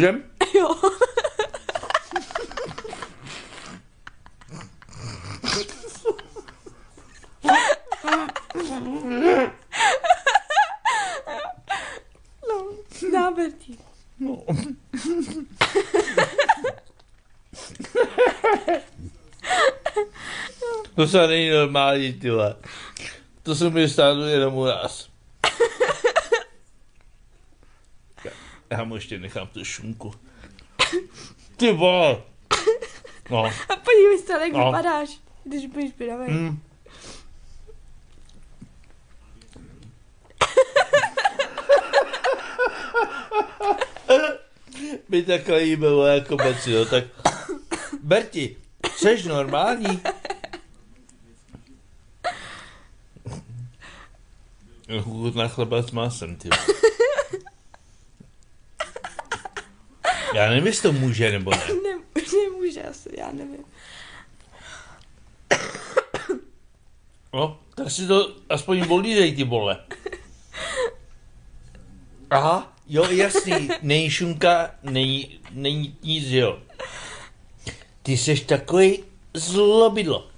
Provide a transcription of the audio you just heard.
Můžem? Jo. No, dá Bertí. No. to se není normální, tyhle. To se mi stát jenom u Já mu ještě nechám tu šunku. Ty vole. No. A podívej se, jak No. vypadáš, když budeš špinavý. Mm. My takhle jíme vole, jako beci, no tak... Berti, jsi normální? Chutná chleba s másem, ty. vole. Já nevím, jestli to může nebo ne. Ne, nemůže asi, já nevím. No, tak si to aspoň volídej, ty vole. Aha, jo, jasný, není šunka, není, není nic, jo. Ty seš takový zlobidlo.